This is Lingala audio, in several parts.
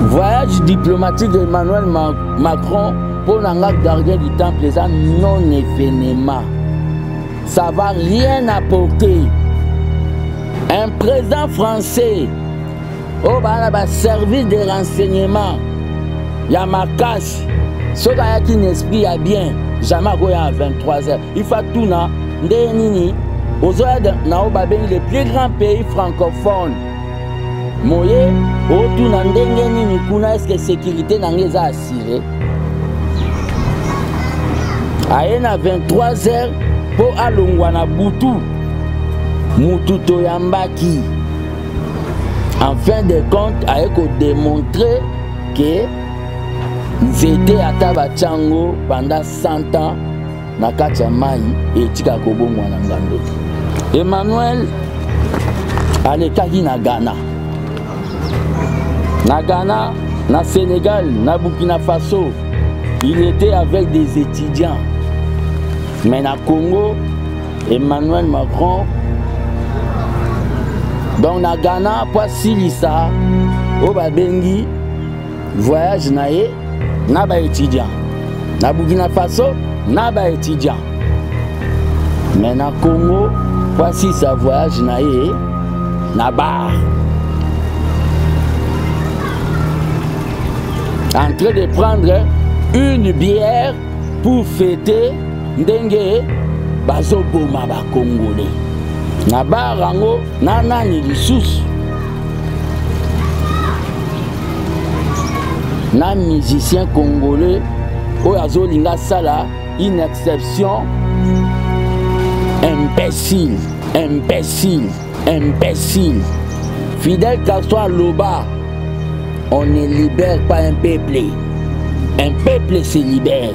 Voyage diplomatique de Emmanuel Macron pour nga gardien du temple eza non événement. Ça va rien apporter. Un président français oyo baa na service de renseignement ya makasi soki ayaki na esprit ya bien jamais akoya à 23 heures ifa tuna ndenge nini ozoya na oyo babengi le plus grand pays francophone moye otuna ndenge nini kuna eske sécurité na ngai eza assure aye na 23 heures mpo alongwa na butu mutu toyambaki en fin de compte aye kodemontre ke nzete ata batyango pendant 100 ans na kati ya mai etika kobongwa na nzambe emmanuel alekaki na ghana na ghana na sénégal na burkina faso il était avec des étudiants mais na congo emmanuel macron donc na ghana mpo asilisa oyo babengi voyage na ye na baétudiant na burkina faso na baétudiant mais na congo po asisa voyage na ye na bar en train de prendre une bière pour fêter ndenge bazoboma bacongolais na bar yango na nani lisusu na musicien congolais oyo azolinga asala une exception imbécile imbécile imbécile fidèle castro aloba on ne libère pas un peuple un peuple se libère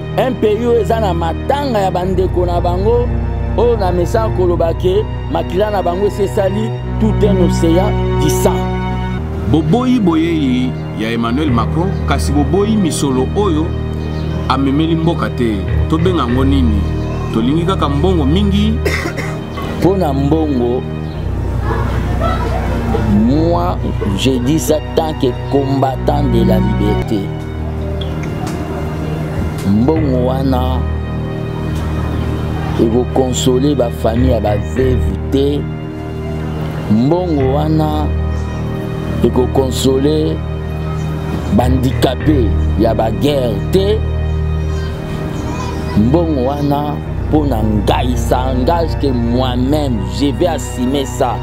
un pays oyo eza na matanga ya bandeko na bango oyo na mesa koloba ke makila na bango esi esali tout un océan du sang boboyi boyei ya emmanuel macron kasi boboyi misolo oyo amemeli mboka te tobenga yango nini tolingi kaka mbongo mingi mpo na mbongo moi je dis ça tant que combattant de la liberté mbongo wana ekokonsole bafamille ya baveve te mbongo wana ekokonsole bandikape ya baguerre te mbongo wana mpo na ngai ça engage que moi-même je vais assumer ça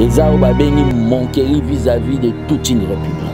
eza oyo babengi monkeri vis-à-vis de toute une république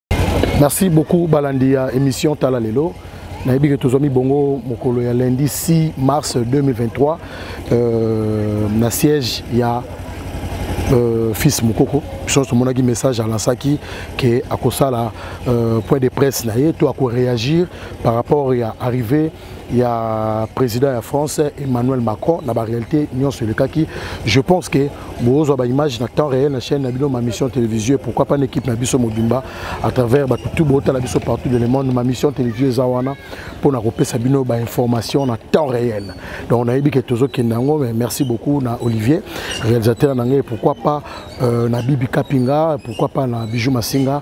merci beaucoup balandi ya émission tala lelo nayebi ke tozwami bongo mokolo ya lundi 6 mars 2023 euh, na siège ya euh, fils mokoko biso nyonso tomonaki message alansaki ke akosala euh, point de presse na ye to akoréagir par rapport ya arrivée ya président ya france emmanuel macron na baréalité nyonso elekaki je pense que bozwa baimage na temps réel na chaîne na bino ma mission télévisue pourquoi pas na équipe na biso mobimba à travers bato tu botala biso partout de le monde ma mission télévisue eza wana mpo na kopesa bino bainformation na temps réel donc nayebi ke tozokende yango mais merci beaucoup na olivier réalisateur na ngai pourquoi pas euh, na bibi kapinga pourquoi pas na bijou masinga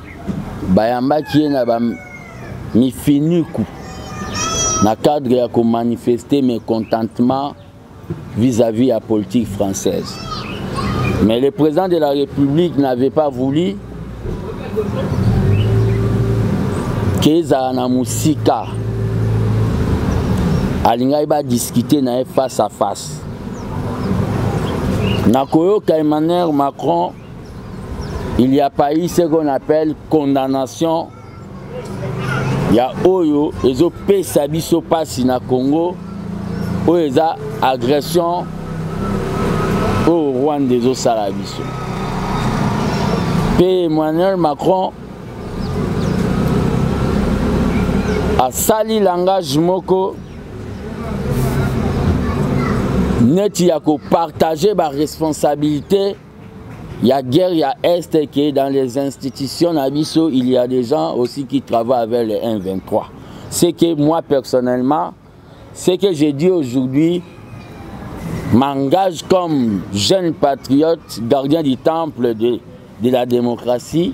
Bayambaki ye na ba mifiniku na cadre ya komanifeste mécontentement vis-à-vis ya politique française. Mais le président de la République n'avait pas voulu kezala na mosika alingaki badiscute na ye face à face na koyoka emmanuel macron il y a pas eu ce qu'on appelle condamnation ya oyo ezopesa biso mpasi na congo oyo eza agression oyo rwanda ezosala biso mpe emmanuel macron asali langage moko neti ya kopartage baresponsabilité Il y a guerre il y a est et dans les institutions à il y a des gens aussi qui travaillent avec les 123 Ce que moi personnellement ce que j'ai dit aujourd'hui m'engage comme jeune patriote gardien du temple de, de la démocratie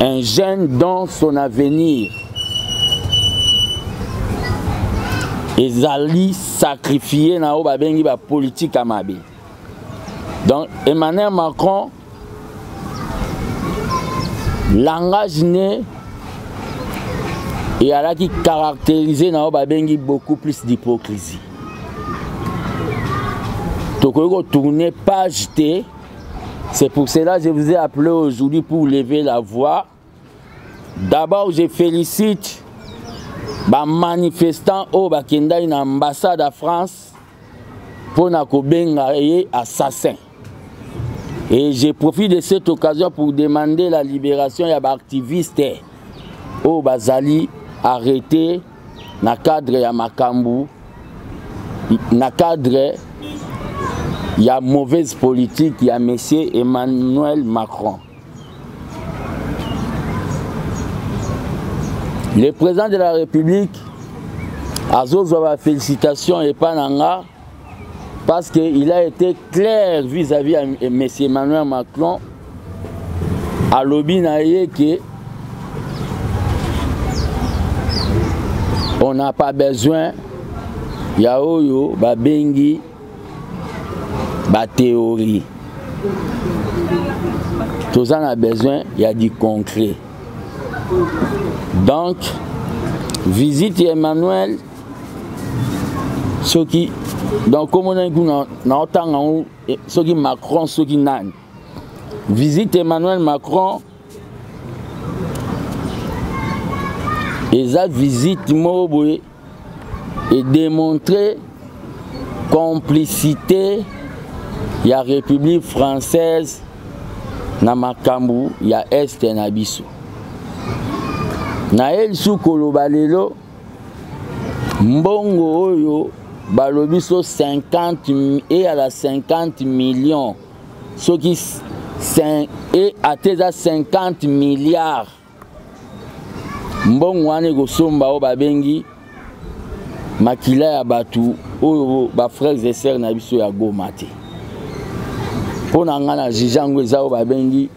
Un jeune dans son avenir ezali sacrifie na oyo babengi bapolitike ya mabe donc emmanuel macron langage ne eyalaki caractérise na oyo babengi beaucoup plus d'hypocrisie tokoki kotourne page te c'est pour cela je vous ai appelé aujourd'hui pour lever la voix d'abord je félicite bamanifestant oyo bakendaki na ambassade ya france mpo na kobenga ye assassin Et je profite de cette occasion pour demander la libération ya ba activistes oyo bazali arrêtés na cadre ya makambu na cadre ya mauvaise politique ya monsieur Emmanuel Macron. Le président de la République azozwa ba félicitations epa na nga Parce qu'il a été clair vis-à-vis -vis à M. Emmanuel Macron, à l'objet que on n'a pas besoin ya oyo babengi batheorie toza na besoin ya du concret donc visite ya emmanuel soki donc komonani kuna naotanga yango eh, soki macron soki nani visite emmanuel macron eza visite moko boye edemontre complicité ya république française na makambo ya este na biso naye lisusu koloba lelo mbongo oyo balobi so 50 eyala 50 millions soki e ata eza 50 milliards mbongo wana ekosomba oyo babengi makila ya bato oyo bafrères et sœurs na biso ya goma te mpo na ngai na jije yango eza oyo babengi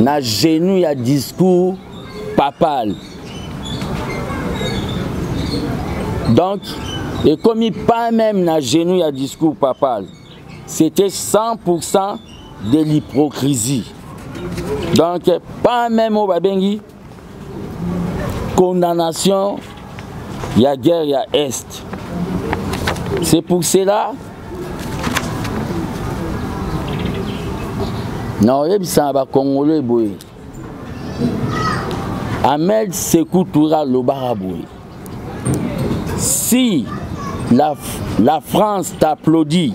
na genou ya discours papal donc ekomi pas même na genou ya discours papal c'était 100% de l'hypocrisie donc pas même oyo babengi condamnation ya guerre ya est c'est pour cela na oyebisa na bakongolais boye Ahmed Sekou Toura Lobaraboui. Si la, la France t'applaudit,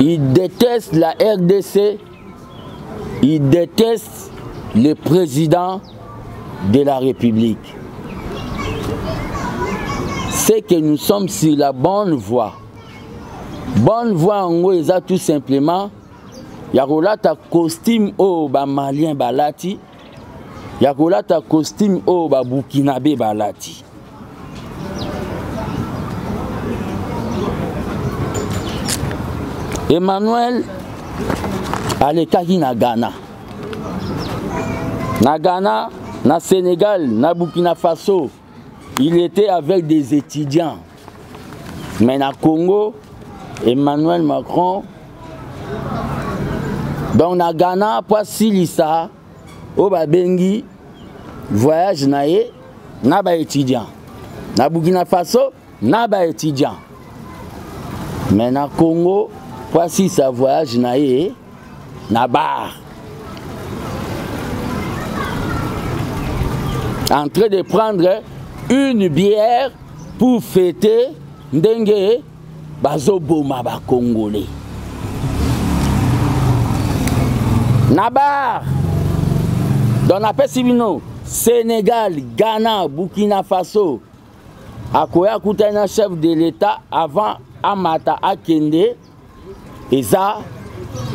il déteste la RDC, il déteste le président de la République. C'est que nous sommes sur la bonne voie. Bonne voie en gros, tout simplement, ya kolata costume oyo oh, bamalien balati ya kolata costume oyo babukinabe balati emmanuel alekaki na ghana na ghana na sénégal na burkina faso il était avec des étudiants mais na congo emmanuel macron donc na ghana mpo asilisa oyo babengi voyage na ye na baétudiant na burkina faso na baétudiant mais na congo mpo asilisa voyage na ye na bar en train de prendre une bière pour fêter ndenge bazoboma bacongolais na bar donc napesi bino sénégal ghana burkina faso akoya akutani na chef de l'état avant amata akende eza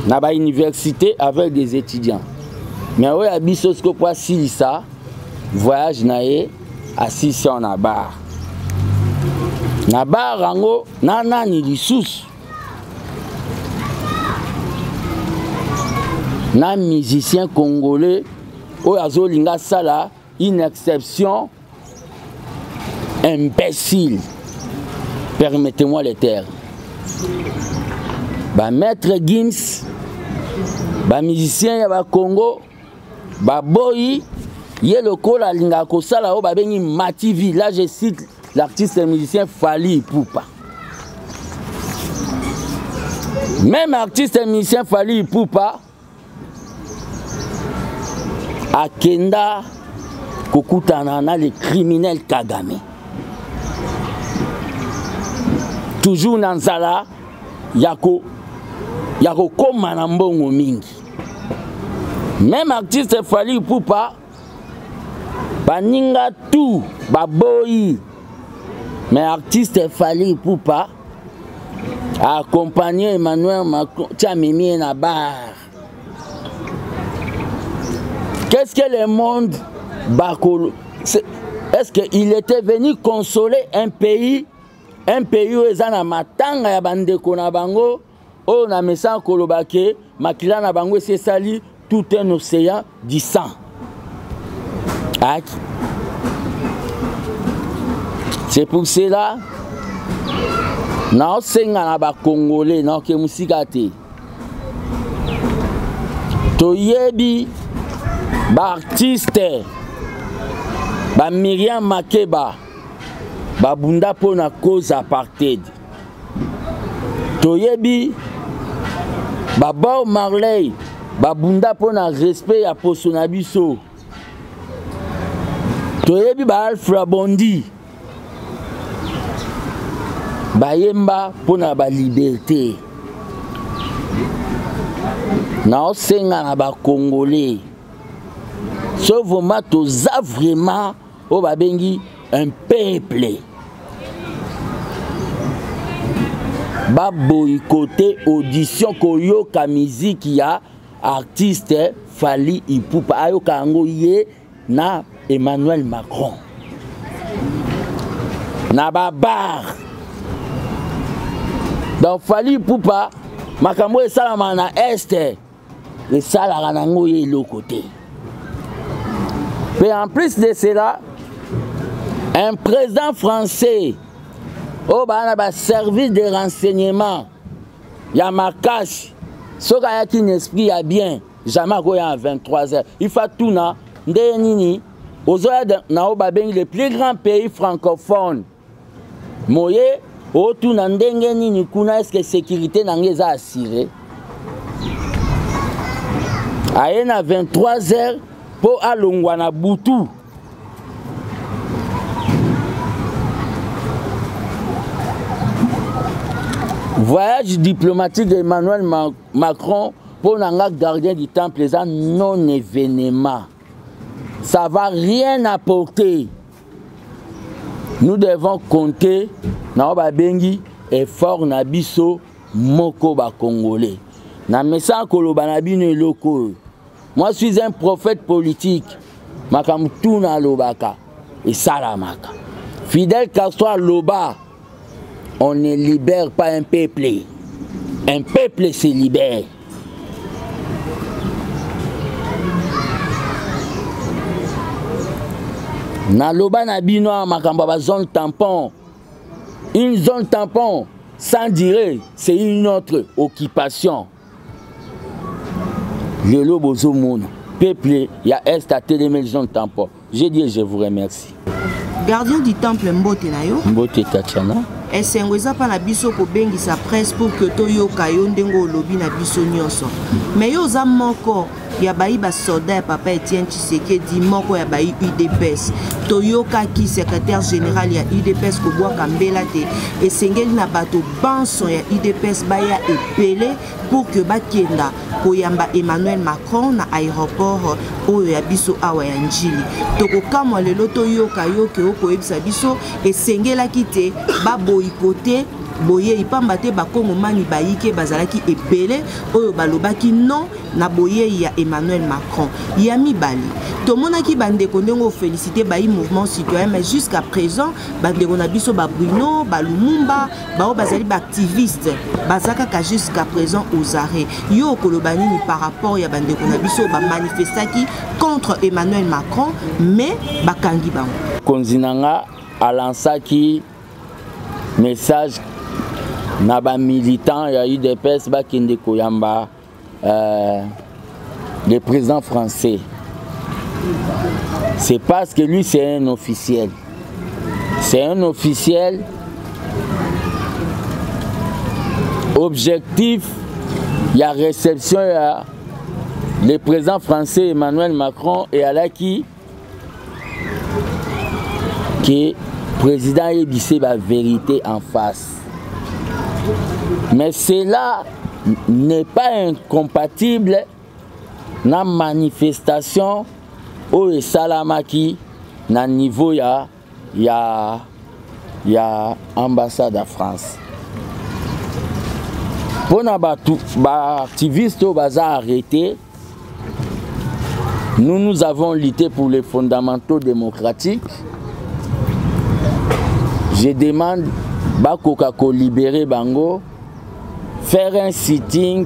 na ba université avec des étudiants mais oyo ya biso siko mpo asilisa voyage na ye asilisi yango na bar na bar yango na nani lisusu na musicien congolais oyo azolinga asala une exception imbécile permettez-moi le terme bamaître gims bamusicien ya bakongo baboyi ye lokola alingaka kosala oyo babengi mativi là je cite l'artiste musicien fali ipupa même artiste musicien fali ipupa akenda kokutana na le criminel kagame toujours na nzala ya ko ya kokoma na mbongo mingi meme artiste fali pupa baninga tu baboyi me artiste fali pupa accompagne emmanuel macron ti amemi ye na bar qu'est ce que le monde bakolo est ce que il était venu consoler un pays un pays oyo eza na matanga ya bandeko na bango oyo na mesa koloba ke makila na bango esi esali tout un océan du sang aki c'est pour cela naosenga na bacongolais naoke mosika te toyebi baartiste bamiriam makeba babunda mpo na cause apartheid toyebi babob marley babunda mpo na respect ya poso na biso toyebi baalfra bondi bayemba mpo na baliberte naosenga na bakongole so vraimen toza vraimen oyo babengi un peuple baboykote audition koyoka miziki ya artiste fali ipupa ayoka yango ye na emmanuel macron na babar donc fali ipupa makambo esalama na este esalaka na yango ye eloko te mpe en plus de cela un président français oyo baa na baservice de renseignement ya makasi soki ayaki na esprit ya bien jamais akoya na 23 heures ifa tuna ndenge nini ozoya na oyo babengi le plus grand pays francophone moye otuna ndenge nini kuna eske sécurité na ngai eza assure aye na 23 heures mpo alongwa na butu voyage diplomatique de emmanuel macron mpo na nga gardien du temple eza non événement ça va rien apporter nous devons compter na oyo babengi effort na biso moko bacongolais na mesa koloba na bino eloko oyo moi suis un prophète politique makambo tuna alobaka esalamaka fidel castro aloba On ne libère pas un peuple. Un peuple se libère. naloba na bino awa makambo ya bazone tampon une zone tampon sans dire c'est une autre occupation lelo bozomona peuple ya est atelemeli jean tempo je dis je vous remercie gardien du temple mbote na yo mbote tatiana esengo eza mpa na biso kobengisa presse pour que toyoka yo ndenge olobi na biso nyonso mais yo oza moko ya bayi basoda ya papa etienne tshisekedi moko ya bayi udps toyokaki secrétaire général ya udps kobwaka mbela te esengeli na bato banso ya udps baya ebele pour que bakenda koyamba emmanuel macron na aéroport oyo ya biso awa ya njili tokokamwa lelo toyoka yo ke okoyebisa biso esengelaki te baboyikote boyei mpamba te bakongomani bayike bazalaki ebele oyo balobaki non na boyei ya emmanuel macron ya mibale tomonaki bandeko ndenge ofélicité bayi mouvement citoyen mais jusqu'à présent bandeko na biso babruno balumumba baoyo bazali baactiviste baza kaka jusqu'à présent aux arrêt yo okoloba nini par rapport ya bandeko na biso bamanifestaki contre emmanuel macron mais bakangi bango konzi na nga alansaki message na bamilitant ya udps bakende koyamba euh, le président français c'est parce que lui c'est un officiel c'est un officiel objectif il y a réception il y président français Emmanuel Macron et qui que président ayebise ba vérité en face mais cela n'est pas incompatible na manifestation oyo esalamaki na niveau ya ya ya ambassade ya france mpo na bato baactiviste oyo baza arrete nous nous avons lutté pour les fondamentaux démocratiques je demande bakoka kolibere bango Faire un sitting,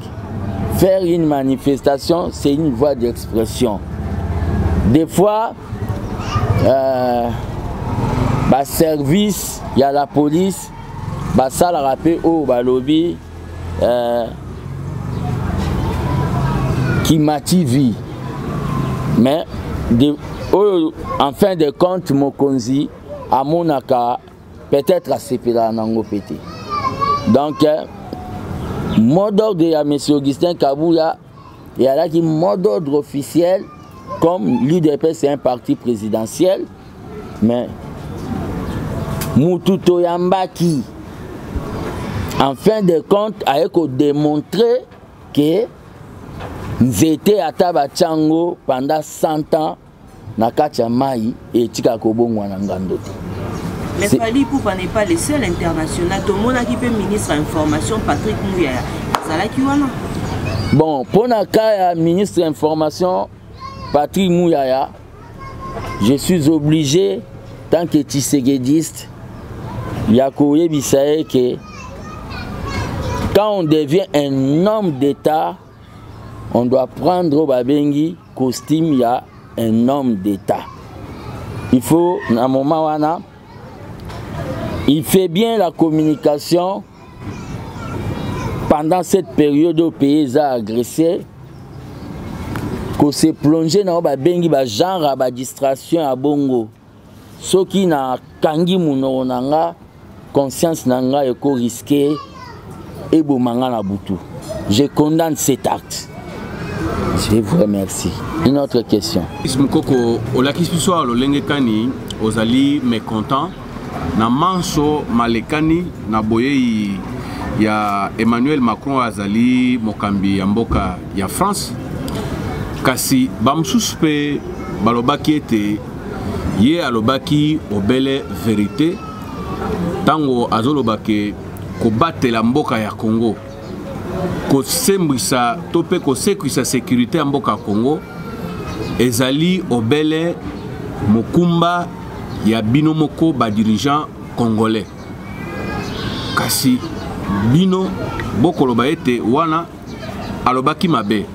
faire une manifestation, c'est une voie d'expression. Des fois, euh, ba service ya la police basalaka mpe oyo balobi euh, kima tv mais de, oyo en fin de compte mokonzi amonaka peut-être asepelaka nango mpe te donc eh, mot d'ordre ya monsieur augustin kabuya eyalaki mot d'ordre officiel comme l'udps c'est un parti présidentiel mais mutu toyambaki en fin de compte aye kodemontre ke nzete ata batyango pendant 100 ans na kati ya mai etikaka kobongwana ngando te Mais Fally Ipupa n'est pas le seul international. Tomonaki pe ministre ya information Patrick Muyaya azalaki wana. Bon, mpo na cas ya ministre ya information Patrick Muyaya, je suis obligé tant que tshisekediste ya koyebisa ye que quand on devient un homme d'État on doit prendre oyo babengi costume ya un homme d'état il faut na moment wana il fait bien la communication pendant cette période oyo pays eza agressé kose plonge na oyo babengi bagenre ya badistraction ya bongo soki nakangi monoko na nga conscience na nga eko riske eboma nga na butu je condamne cet acte je vous remercie une autre question mokoko olakisi biso awa lolenge kani ozali mécontent na manso malekani na boyei ya emmanuel macron azali mokambi ya mboka ya france kasi bamosusu mpe balobaki ete ye alobaki obele verite ntango azoloba ke kobatela mboka ya congo kosembwisa to mpe kosekwisa sekurite ya mboka ya congo ezali obele mokumba ya bino moko badirigeant congolais kasi bino bokoloba ete wana alobaki mabe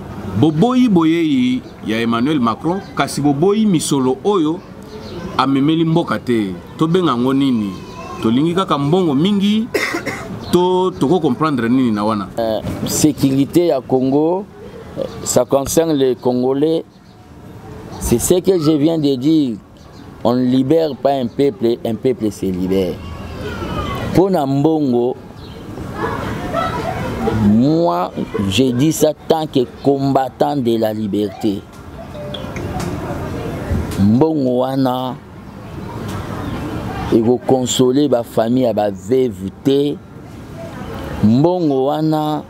boboyi boyei ya Emmanuel Macron kasi boboyi misolo oyo amemeli mboka te tobenga yango nini tolingi kaka mbongo mingi to toko comprendre nini na wana uh, sécurité ya Congo ça concerne les Congolais c'est ce que je viens de dire On ne libère pas un peuple, un peuple se libère. Pour Nambongo, moi, je dis ça tant que combattant de la liberté. Mbongo wana ekokonsoler bafamille ya baveve te mbongo wana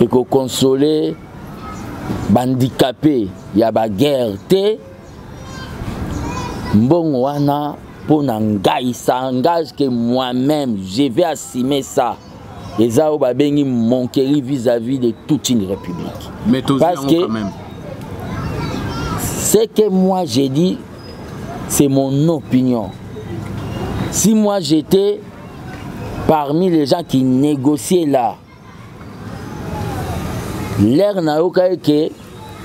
ekokonsoler bandikape ya baguerre te mbongo wana mpona ngai ça engage que moi-même je vais assumer ça eza oyo babengi monkerie vis-à-vis de toute une république Mais parce que ce que moi j'ai dit c'est mon opinion si moi j'étais parmi les gens qui négociaient là lere nayokaki ke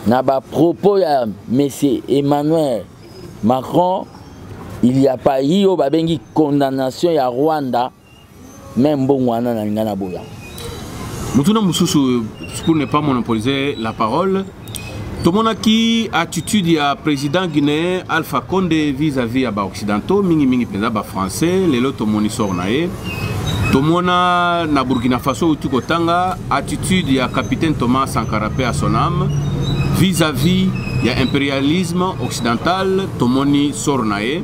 na bapropos ya monsieur emmanuel macron il ya payi oyo babengi condamnation ya rwanda me mbongo wana nalinga na boya motuna mosusu pour ne pas monopoliser la parole tomonaki attitude ya président guinéen alpha conde vis-à-vis ya baoccidentaux mingimingi mpenza bafrançais lelo tomoni sor na ye tomona na burkina faso outi kotanga attitude ya capitaine thomas sankara mpe ya son ame vis-à-vis ya impérialisme occidental tomoni sor na ye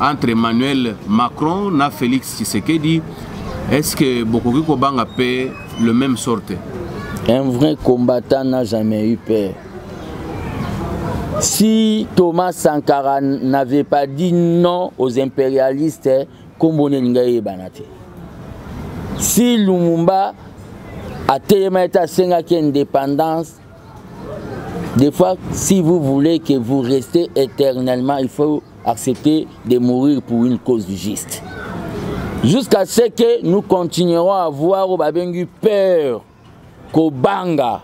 entre Emmanuel Macron na Felix Tshisekedi est-ce que bokoki kobanga pe le même sorte un vrai combattant n'a jamais eu peur si Thomas Sankara n'avait pas dit non aux impérialistes kombo nini ngai eyebana te si Lumumba atelemaki te asengaki indépendance Des fois, si vous voulez que vous restez éternellement, il faut accepter de mourir pour une cause juste. Jusqu'à ce que nous continuerons à avoir au babengu peur, kobanga,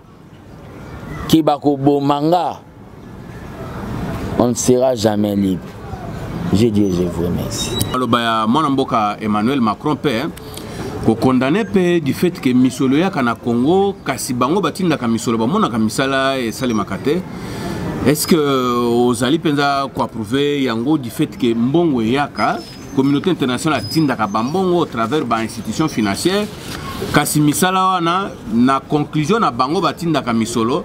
kebakobomanga, on ne sera jamais libre je dis je vous remercie aloba ya mwana mboka emmanuel macron mpe eh, kokondane mpe du fait ke misolo eyaka na congo kasi bango batindaka misolo bamonaka misala esalemaka te est ce que euh, ozali mpenza koapprouve yango du fait ke mbongo eyaka communauté internationale atindaka bambongo au travers bainstitution financière kasi misala wana na conclusion na bango batindaka misolo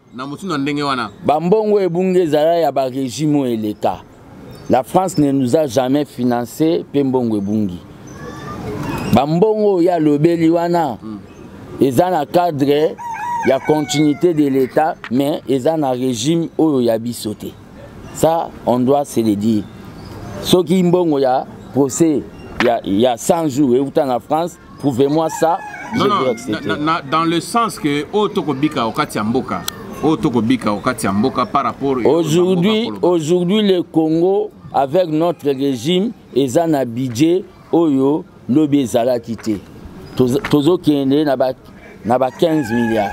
na motindo ya ndenge wana bambongo ebungi ezala ya baregime oyo eleka la france ne nous a jamais financé mpe mbongo ebungi bambongo oyo alobeli wana mm. eza na cadre ya continuité de l'état mais eza na régime oyo ya biso te ça on doit se le dire soki mbongo ya procès ya, ya 100 jours euta na france prouve moi ça non, non, na, na, na, dans le sens que oyo tokobika okati ya mboka oyo tokobika okati ya mboka par rapport aujourd'hui aujourd'hui le congo avec notre régime eza na budget oyo lobi ezalaki te tozokende na ba, na ba 15 milliards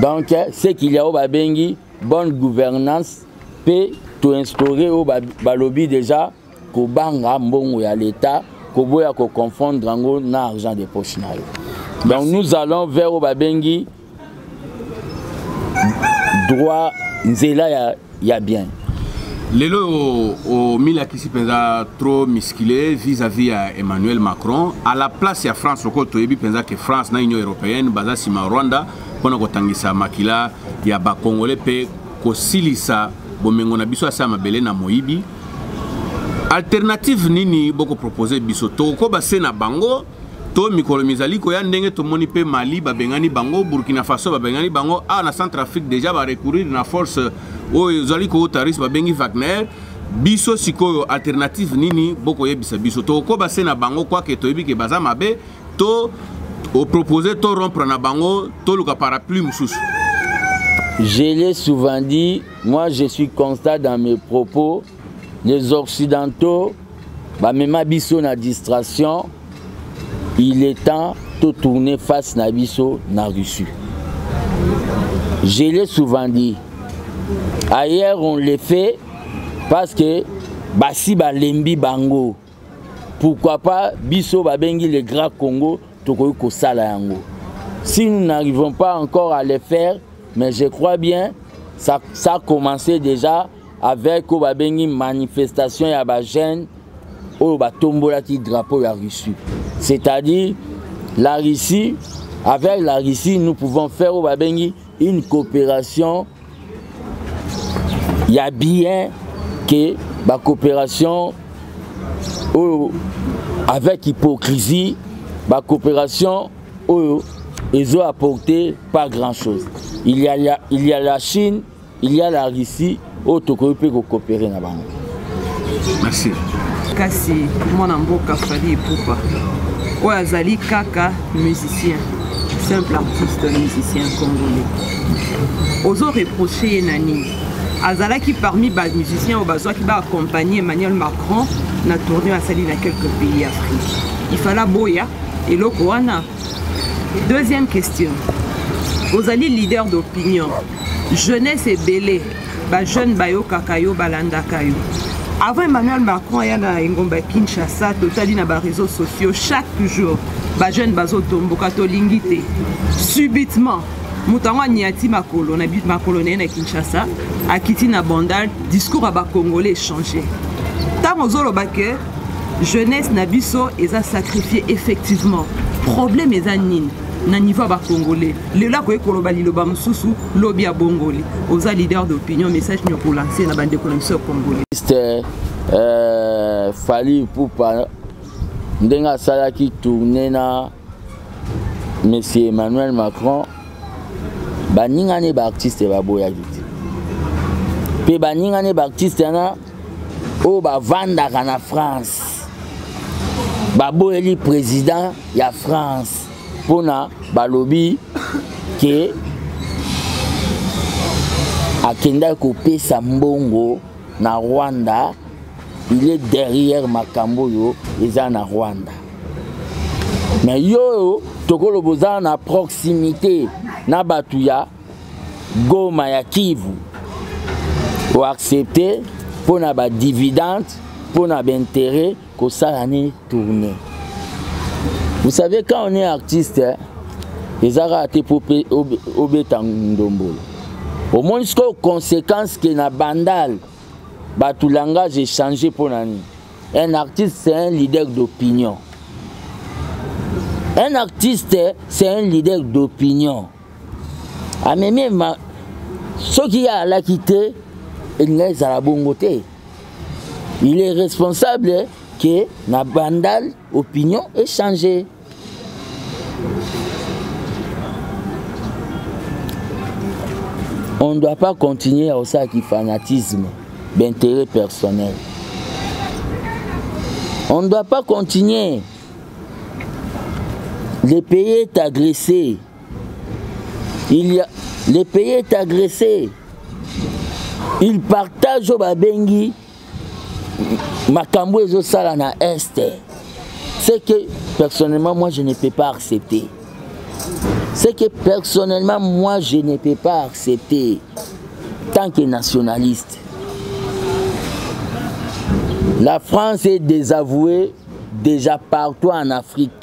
donc ce qu'il y a oyo babengi bonne gouvernance mpe toinstaure oyo balobi déjà kobanga mbongo ya leta koboya koconfondre yango na argent de poche na yo donc nous allons vers oyo babengi droit nzela ya, ya bien lelo oyo omilakisi mpenza trop muscule vis-à-vis ya emmanuel macron à la place ya france lokola toyebi mpenza ke france na union européenne baza nsima rwanda mpo na kotangisa makila ya bakongole mpe kosilisa bomengo na biso ya se ya mabele na moyibi alternative nini boko propose biso tokokoba se na bango to mikolo mizali koya ndenge tomoni mpe mali babengani bango burkina faso babengani bango awa na centre afrique déjà barecourir na force oyo ezali kowuta russe babengi wagner biso sikoyo alternative nini bokoyebisa biso tokokoba se na bango kwake toyebi ke baza mabe to opropose to rompre na bango toluka parapluie mosusu je l'ai souvent dit Moi je suis constat dans mes propos les occidentaux bamema biso na distraction il est temps totourner face na biso na Russie je l'ai souvent dit ailleurs on le fait parce que basi balembi bango pourquoi pas biso babengi le grand congo tokoki kosala yango si nous n'arrivons pas encore à le faire mais je crois bien ça, ça a commencé déjà avec oyo babengi manifestation ya bajeune oyo batombolaki drapeau ya russie c'est-à-dire la russie avec la russie nous pouvons faire oyo babengi une coopération ya bien que ba coopération oyo avec hypocrisie ba coopération oyo ezo apporter pas grand chose il y a la, il y a la Chine il y a la Russie oyo tokoki mpe kokopere na bango merci kasi mwana mboka fali epupa oyo azali kaka musicien simple artiste musicien congolais ozo reproche ye na nini azalaki parmi bamusicien oyo bazwaki baakompagne emmanuel macron na tournoi asali na quelques pays ya afrique ifala boya eloko wana deuxième question ozali leader d'opinion jeunesse ebele ba jeune bayokaka yo balandaka yo avant emmanuel macron aya na engomba kinshasa totali na bareseau sociaux chaque jour bajeune bazotomboka tolingi te subitement moto yango aniati makolo na makolo na ye na kinshasa akiti na bandal discours ya bacongolais echange ntango ozoloba ke jeunesse na biso eza sacrifie effectivement problème eza nini na niveau ya bacongolais lelo akoki koloba liloba mosusu lobi ya bongoli oza leader d'opinion message nini okolanse na bandeko na biso ya congolais mr euh, fali pupa ndenge asalaki tourne na monsieur emmanuel macron baninga ne baartiste baboyaki te mpe baninga ne baartiste wana oyo bavandaka na france baboyeli président ya france mpona balobi ke akendaki kopesa mbongo na rwanda il est derrière makambo oyo eza na rwanda me yo oyo tokoloba oza na proximité na bato ya goma ya kivu oaccepte mpo na badividende mpo na bainteret kosala ne tourne vous savez quand on est artiste eza kaka te mpo obeta ndombolo omoni sikoyo conséquence ke na bandal bato langage echange mpo na nini un artiste c'est un leader d'opinion un artiste c'est un leader d'opinion amemi ma soki ye alaki te elinga ezala bongo te il est responsable que na bandal opinion echange on ne doit pas continuer à ça qui fanatisme d'intérêt personnel on ne doit pas continuer le pays est agressé Il y a... Le pays est agressé. Il partage au Babengi makambo ezosala na este ce que personnellement moi je ne peux pas accepter ce que personnellement moi je ne peux pas accepter tant que nationaliste la france est désavouée déjà partout en afrique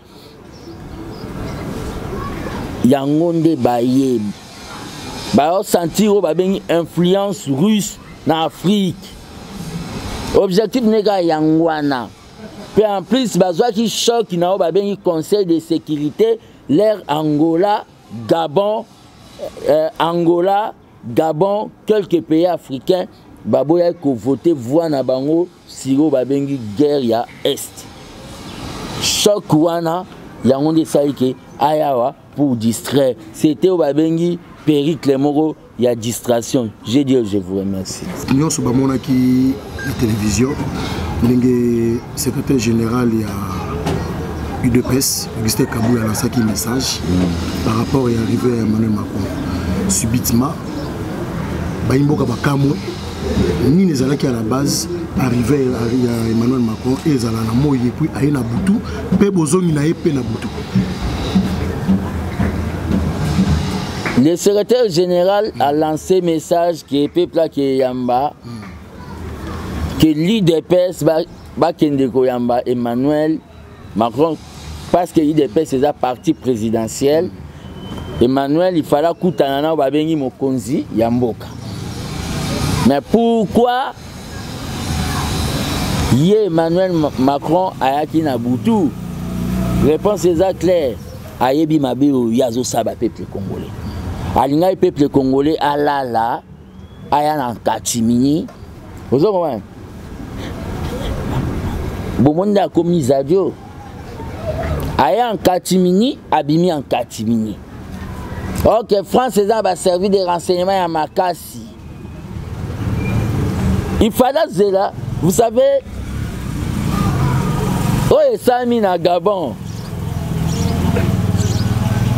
yango nde baye baosentir oyo babengi influence russe na afrique objectif nde kaka yango wana mpe en plus bazwaki choc na oyo babengi conseil de sécurité lere angola gabon euh, angola Gabon, quelques pays africains baboyaki kovote voix na bango siro babengi guerre ya est choc wana yango nde esali ke ayawa pour distraire c'était oyo babengi pericle moko ya distraction je dis je vous remercie nyonso bamonaki na télévision ndenge secrétaire général ya udps augustin kabula alansaki message mm. par rapport ya arrivé ya emmanuel macron subitement bayi mboka bakamwe nini ezalaki à la base arrivé ya emmanuel macron e ezala na moi epuis aye na butu mpe bozongi na ye mpe na butu Le secrétaire général a lancé message qui est peuple qui est Yamba. Mm. que l'udps bakende ba koyamba emmanuel macron parce que udps eza parti présidentiel emmanuel ifale akutana nao babengi mokonzi ya mboka mais pourquoi ye emmanuel macron ayaki na butu réponse eza claire ayebi mabe oyo ye azosala bapeuple congolais alingaki peuple congolais alala aya na katimini ozo komona bomoni nde akomi zadio aya nkatimini abimi ankatimini ok france eza na baservice de renseignement ya makasi ifala zela vous savez oyo esalami na gabon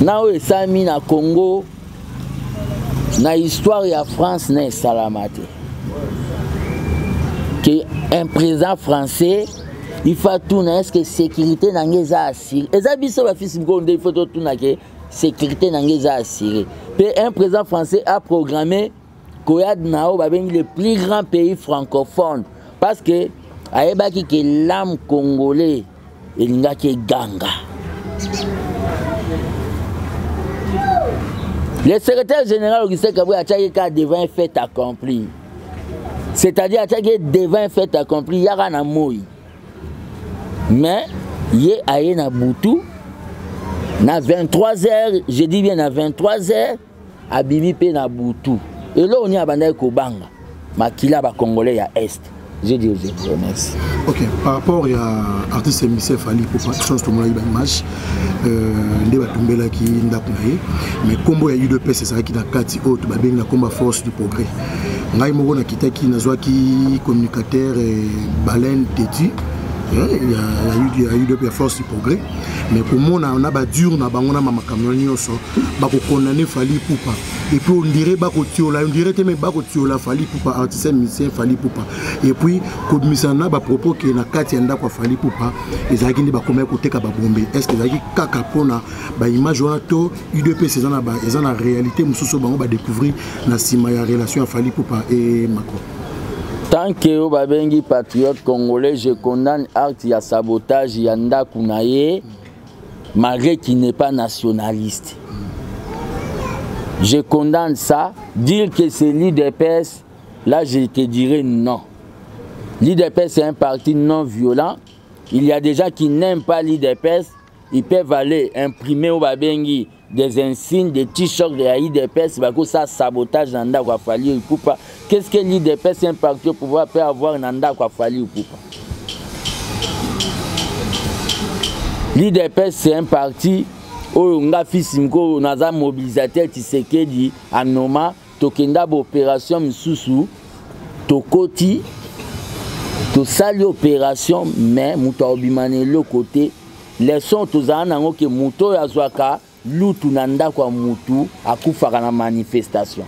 na oyo esalami na congo na histoire ya france na esalama te ke un président français ifa atuna estce que sécurité na ngai eza assure eza biso bafisi bikolo nde ifo totuna ke sécurité na ngai eza assure mpe un président français aprogramme koyad na oyo babengi le plus grand pays francophone parce que ayebaki ke lame congolais elingaki eganga le secrétaire général augustin kabwe atiaki kaka devant fait accompli c'est-à-dire atiaki devant fait accompli yaka na moi mais ye aye na butu na 23 heures je dis bien na 23 heures abimi mpe na butu eloko nini abandaki kobanga makila bacongolais ya est je dis je vous remercie ok par rapport ya artiste emissaire fali popa chance tomonaki baimage euh, nde batumbelaki ndako na ye mais nkombo ya udps ezalaki na kati oyo babengi na nkombo ya force du progrès ngai moko nakitaki nazwaki communicateur baleine teti ya udp ya force du progrès mais komona na badure na bango na makambo nyonso bakokondane fali pupa epuis ondire bakotiola ondire te mai bakotiola fali pupa artiste musicien fali pupa epuis kobimisana na bapropos ke na kati ya ndako ya fali pupa ezalaki nde bakomaki koteka babombe estce ezalaki kaka mpona baimage wana to udps eza na réalité mosusu bango badécouvrir na nsima ya relation ya fali pupa e mako tant que oyo babengi patriote congolais je condamne acte ya sabotage ya ndako na ye malgré qu'il n'est pas nationaliste je condamne ça dire que c'est l'idps là je te dirai non l'idps c'est un parti non violent il y a des gens qui n'aiment pas l'idps ils peuvent aller imprimer oyo babengi des insignes des t-shirts ya idps bakosa sabotage na ndako ya fali ipupa qu'est ce que l'idps un parti au pouvoir peut avoir na ndako ya fali ipupa l'idps c'est un parti oyo nga fils mko naza mobilisateur tisekedi anoma tokenda baopération misusu tokoti tosali opération mais moto aobima na eloko te leson tozala na yango ke moto oyo azwaka lutu na ndako ya motu akufaka na manifestation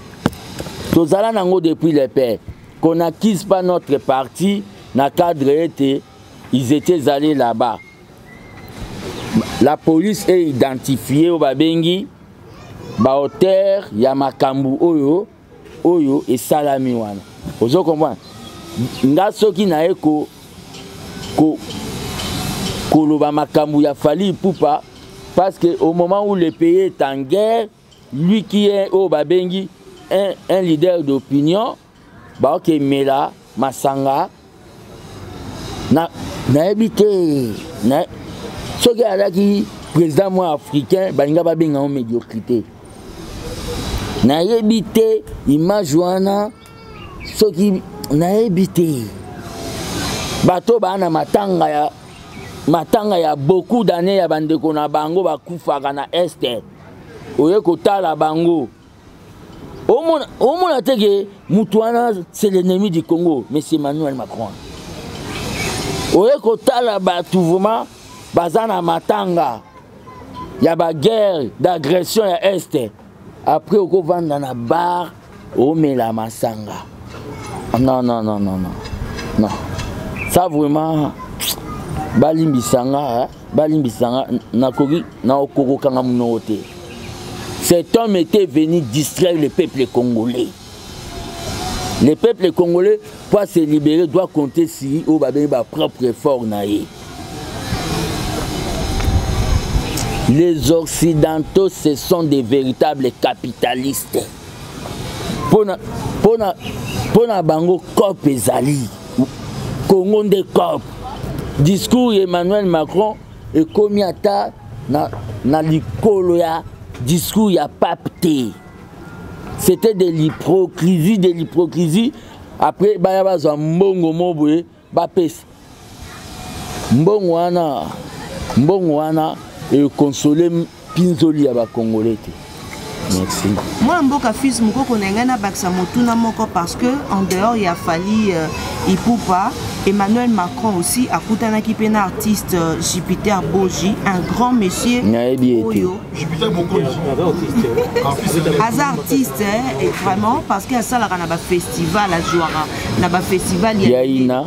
tozala na yango depuis le père qu'on n'acquise pas notre parti na cadre ete ils étaient allés là-bas la police est identifiée oyo babengi baauteur ya makambo oyo oyo esalami wana ozo comprendre nga soki naye ko, ko koloba makambo ya fali ipupa parce que au moment où le pays est en guerre lui qui est oyo babengi un, un leader d'opinion baoke mela masanga na nayebi te na soki alaki président mwa africain balinga babenga yango médiocrité nayebi te image wana soki nayebi te bato baa na matanga ya matanga ya beaucoup d'année ya bandeko na bango bakufaka na este oye kotala bango omona te ke motu wana c'est l'ennemi du congo monsieur emmanuel macron oye kotala bato vraimen baza na matanga ya baguerre d'agression ya este après okovanda na bar omela masanga non non non non non ça vraiment balimbisa nga balimbisa nga nakoki nakokokanga monoko te cet homme était venu distraire le peuple congolais le peuple congolais pour se libérer doit compter si oyo babengi bapropre effort na ye les occidentaux ce sont des véritables capitalistes pona pona pona bango cop ezali congo nde cop discours ya emmanuel macron ekomi ata na, na likolo ya discours ya pape te c'était de l'hypocrisie de l'hypocrisie après baya bazwa mbongo mo boye bapesa mbongo wana mbongo wana ekonsole mpinzoli ya bakongole te merci mwana mboka fils mokoko na ngai nabakisa motuna moko parce que en dehors ya fali euh, ipupa emmanuel macron aussi akutanaki mpe na artiste euh, jupiter boji un grand monsieur nayebi ete Jupiter Mokonzi. Aza artiste eh, et vraiment parce que asalaka na ba festival azuaka na ba festival ya Ina.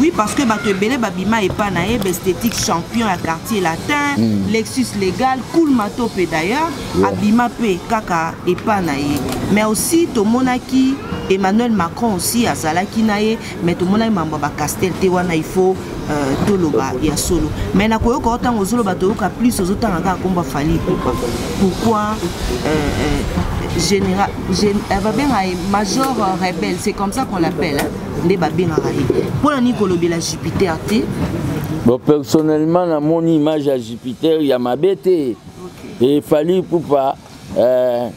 Oui, parce que bato ebele babima epa na ye b'esthétique champion ya quartier latin mm. lexus légal cool mato mpe d'ailleurs yeah. abima mpe kaka epa na ye mais aussi tomonaki emmanuel macron aussi azalaki na ye mais tomonaki mambo ya bacastel te wana il faut euh, toloba ya solo mais nakoyoka o ntango ozoloba toyoka plus ozotanga kaka komba fali ipupa pourquoi euh, euh, général babenga ye major rebelle c'est comme ça qu'on l'appelle nde babengaka ye mpo na nini kolobela jupiter te bon personnellement namoni image ya jupiter ya mabe te efali ipupa eh,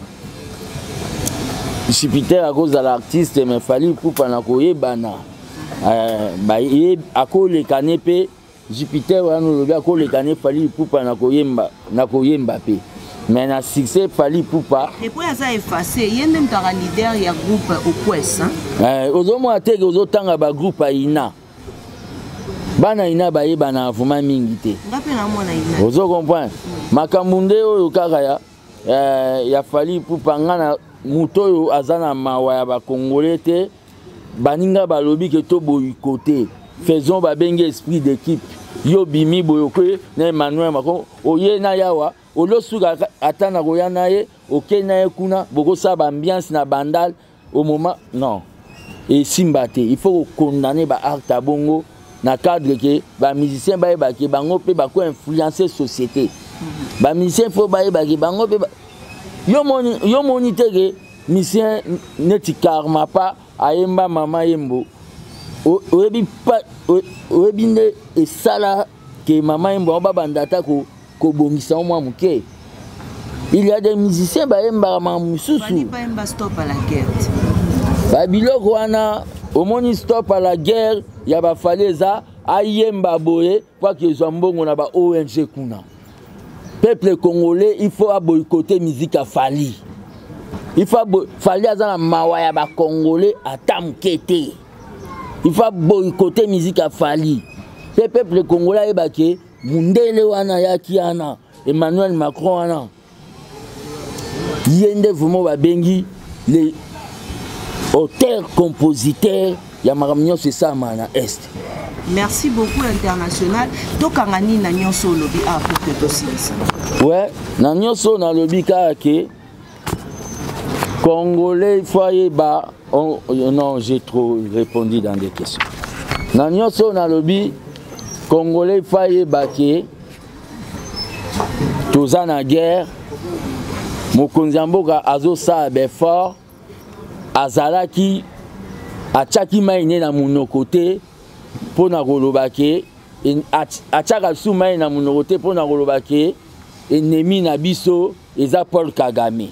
jupiter akozala artiste me fali pupa na koyebana eh, akoleka ne mpe jupiter wana olobi akoleka ne fali pupa na koyemba na koyemba mpe mais na succès fali pupa epo aza efface ye nde moto aka leader ya groupe okwes eh, ozomona teke ozotanga bagroupe aina bana ina bayebana avuma mingi te ozo comprendre makambo nde oyo kaka ya, eh, ya fali pupa nga na moto oyo aza na mawa ya bakongole te baninga balobi ke to boyiko te faisons babengi esprit d'équipe yo bimi boye okoki na emmanuel mako oye na yawa olosuka ata nakoya na ye oke na ye kuna bokosala baambiance na bandal au moment non esimba te il faut kokondane baarte ya bongo na cadre ke bamusicien bayeba ke bango mpe bako influence société mhm. bamusicien fo bayeba ke bango mpe yo moni te ke musicien neti karma pa ayemba mama yembo oyebi nde esala ke mama yembo yango babanda ata kobongisa yango mwa moke il y a des musiciens bayembaka makambo mosusu babiloko wana omoni stop à la guerre ya bafali eza ayemba boye mpo ake ezwa mbongo na ba ong kuna peuple congolais il faut aboycote musique ya fali il faut fali aza na mawa ya bacongolais ata moke te il faut boycotter musique ya fali mpe peuple congolais ayeba ke mundele wana ayaki wana emmanuel macron wana ye nde vraimen babengi le auteur compositeur ya makambo nyonso esalama na est merci beaucoup international tokanga nini na nyonso olobi awa ah, mpo te tosilisa we na nyonso nalobi kaka ke Congolais, il faut aller bas. On, non, j'ai trop répondu dans des questions. Na nyonso na lobi, Congolais, il faut aller bas que toza na guerre. Mokonzi ya mboka azosala befort, azalaki atiaki mai ne na monoko te mpo na koloba ke atiaka lisusu mai na monoko te mpo na koloba ke enemi na biso eza Paul Kagame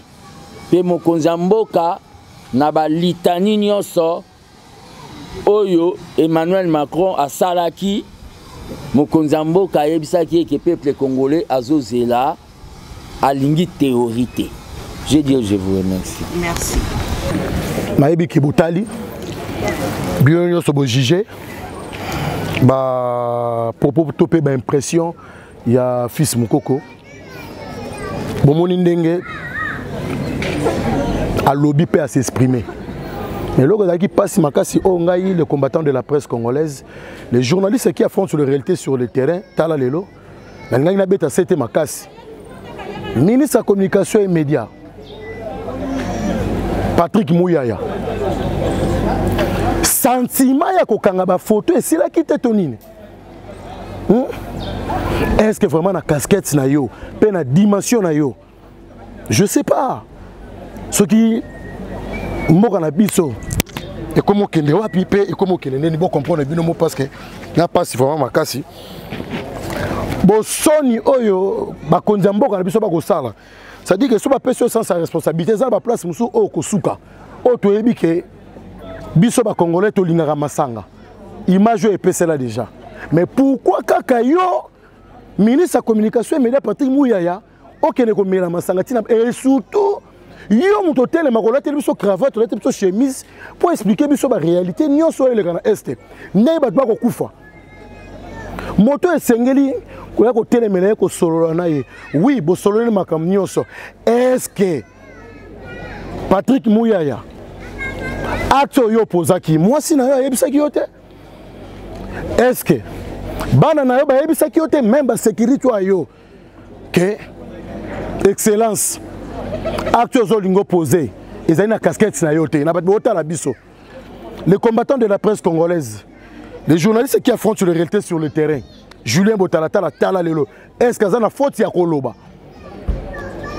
pe mokonzi ya mboka na ba litani nyonso oyo Emmanuel Macron asalaki mokonzi ya mboka ayebisaki eke peuple congolais azozela alingi théorie te je dis je vous remercie merci nayebi ke botali bino nyonso bojuge bapropos to mpe baimpression ya fils mokoko bomoni ndenge alobi mpe asexprime eloko ezalaki mpasi makasi oyo oh, ngai le combattant de la presse congolaise le journaliste qui affronte sur le réalité sur le terrain tala lelo nalingaki nabeta sete makasi ministre ya communication et média patrick muyaya santima ya kokanga bafoto esilaki te to nini hmm? est ce que vraiment na casquette na yo mpe na dimension na yo je sais pas soki mboka na biso ekomi okende wapi mpe ekomi okende ndeni bocomprendre bino mo parce que na mpasi vraiment makasi bosoni oyo bakonzi ya mboka na biso bakosala ça dit que soba peso sans sa responsabilité za ba place musu o kosuka o to yebi ke biso ba congolais to lingaka masanga image e pesela déjà mais pourquoi kaka yo ministre ya communication emedia patrick muyaya okende komela masanga ntina et surtout yo moto otelema kolateli biso cravate olateli biso chemise mpo explike biso baréalité nyonso oyo eleka na este ndenge bato bakokufa moto esengeli koya kotelemela ye kosolola na ye wi bosololi makambo nyonso eske patrik muyaya acte oyo opozaki mwasi na yo ayebisaki yo te eske bana na yo bayebisaki yo te meme basekirite oyo yo ke excellence acte ozolinga opoze ezali na casquette na yo te na bato botala biso les combattants de la presse congolaise, les journalistes qui affrontent sur les réalités sur le terrain, Julien Botalatala, Tala Lelo, est-ce que la faute ya Koloba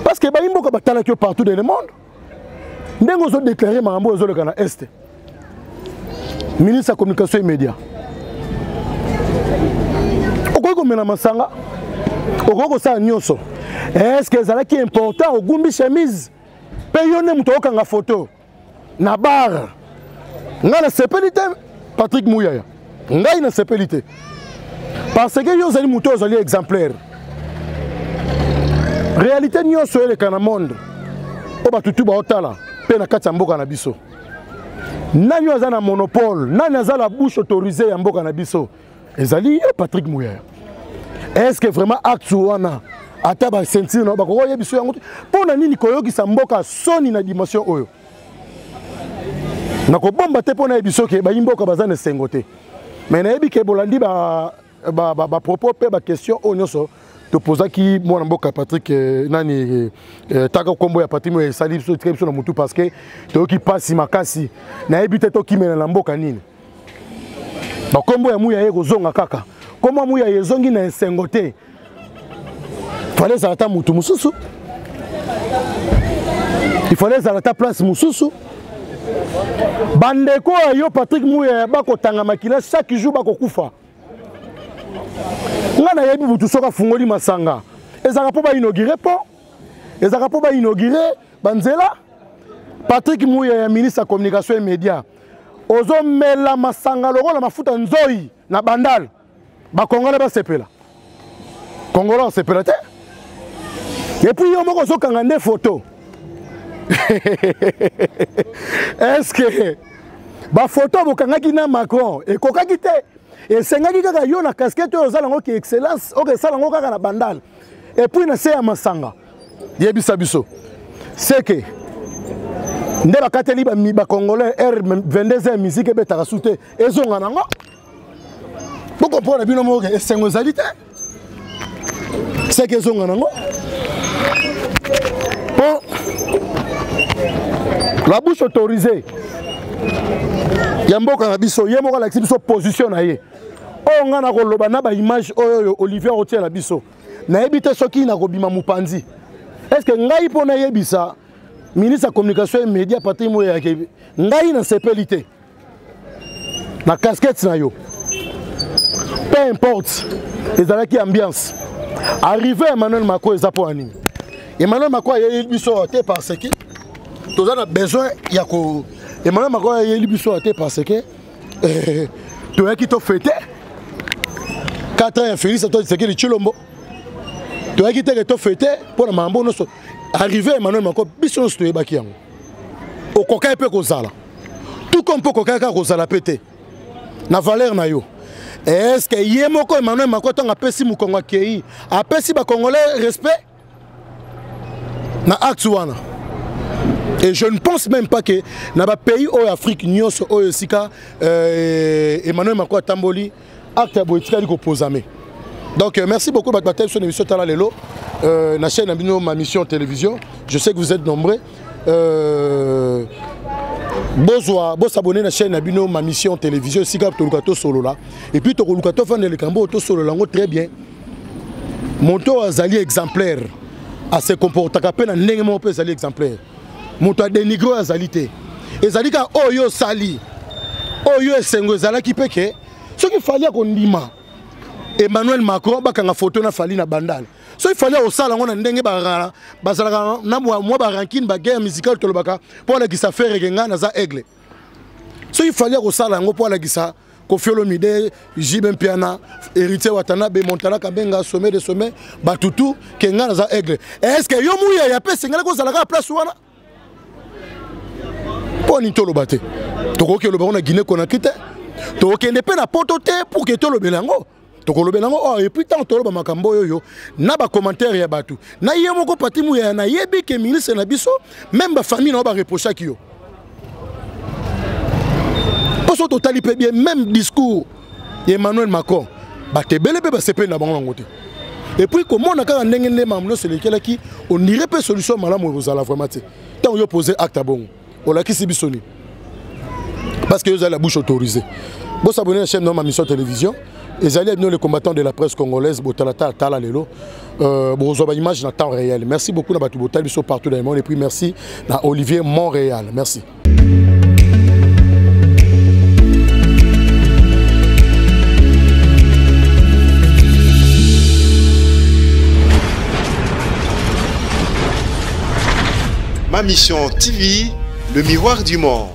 Parce que Baïmbo Kabatala qui partout dans le monde, Nengo zo déclaré Marambo zo le Ghana Est. Ministre de la communication et médias. Okoki komela masanga, okoki kosala nyonso. Est-ce que ezalaki important ogumbi chemise mpe yo nde moto okanga foto na bar ngai nasepeli te patrik muyaya ngai nasepeli te parce que yo ozali moto oyo ozali exemplaire réalité nyonso eleka na monde oyo bato tu baotala mpe na kati ya mboka na biso nani oyo aza na monopole nani aza la bouche autorisée ya mboka na biso ezali ye patrick muyaya est ce que vraiment acte wana ata basentire na bakoki oyebi biso yango mpo na nini koyokisa mboka soni na dimension oyo nakobomba te mpo nayebi biso ke bayi mboka baza na esengo te me nayebi ke bolandi bapropos mpe baquestion oyo nyonso topozaki mwana mboka patrik eh, nani eh, eh, taka nkombo ya patrik oyo esali biso etika biso na motu parce que toyoki mpasi makasi nayebi te tokimela na mboka nini bakombo ya muya ye kozonga kaka kombo ya muya ye ezongi na esengo te fale ezala ata motu mosusu ifale ezala ata place mosusu bandeko ya yo patrik muya bakotanga makila chaque jour bakokufa ngai nayebi butu soki afungoli masanga ezalaka mpo bainaugure mpo ezalaka mpo bainaugure banzela patrik muya ya ministre ya communication et média ozomela masanga lokola mafuta nzoi na bandal bakongole basepela kongole basepela te epuis yo moko ozokanga nde foto eske bafoto bokangaki na macron ekokaki te esengaki kaka yo na kaskete oyo ozala yango ki excellence okesala yango kaka na bandal epuis na se ya masanga yebisa biso seke nde bakateli bacongolais r 22 heure musike ebetaka su te ezonga nango bokomprendre bino moko ke esengo ezali te seke ezonga nango mpo la bouche autorisée ya mboka na biso ye moko alakisi biso position na ye oyo ngai nakoloba na baimage oyo oyo olivier akotiela biso nayebi te soki nakobima mopanzi estce que ngai mpo nayebisa ministre ya communication et média patrik moyeyake ngai nasepeli te na casquette na yo peu importe ezalaki ambiance arrivé emmanuel macron eza mpo ya nini emmanuel macron ayeli biso te parce que toza na besoin ya ko emmanuel macron ayeli biso te parce que eh, toyaki to fete 4 ans ya félix antoine tshisekedi tshilombo toyaki teke to fete mpo na mambo nyonso arrive ya emmanuel macron biso nyonso toyebaki yango okokaki mpe kozala tout comme mpe okokaki kaka kozala mpe te na valeur na yo eske ye moko emmanuel macron ntango apesi mokongo akei apesi bacongolais respect na acte wana et je ne pense même pas que na bapays oyo afrique nyonso oyo esika euh, emmanuel macron atamboli acte ya boye etikali kopozame donc euh, merci beaucoup bato batali biso na émission tala lelo euh, na chaîne na bino ma mission télévision je sais que vous êtes nombreux euh, bozwa bosabone na chaîne na bino ma mission télévision esika toluka tosolola epuis tokoluka tofanda likambo oyo tosolola yango très bien moto oyo azali exemplaire ase comportaka mpe na ndenge moko mpe ezali exemplaire moto adenigre oyo azali te ezali kaka oyo osali oyo esengo ezalaki mpe ke soki fali akondima emmanuel macron bakanga foto na fali na bandal soki fali akosala yango na ndenge bakakana bazalaka na mwa barankine baguerre musicale tolobaka mpo alakisa fereke ngai naza aigle soki fali akosala yango mpo alakisa Koffi Olomide, JB Mpiana, Héritier Watanabe, Montana Kabenga, sommet de sommet, Batutu, Kenga naza aigle. Est-ce que yo muya ya pesi ngala ko zalaka place wana? Mpo nini toloba te? Tokoki koloba yango na Guinée Conakry te, tokokende mpe na poto te pour ke tolobela yango. tokolobela yango oyo oh, epuis ntango toloba makambo oyo oyo na bacommentaire ya bato na ye moko pati muyaya nayebi ke ministre na biso meme bafamille na yo bareprochaki yo mpo soki totali mpe bien meme discours ya emmanuel macron bato ebele mpe basepeli na bango yango te epuis komona kaka ndenge nde makambo nyonso elekelaki ondire mpe solution malamu ekozala vraiment te ntango yo pose acte ya bongo olakisi biso nini parce que yo ozali la bouche autorisée bosabone na chaîne noma mission télévision ezali ya bino le combattant de la presse congolaise botalatala tala lelo euh, bokozwa baimage na temps réel merci beaucoup na bato botali biso partout dans le monde et puis merci na olivier montréal merci Ma Mission TV le miroir du Mort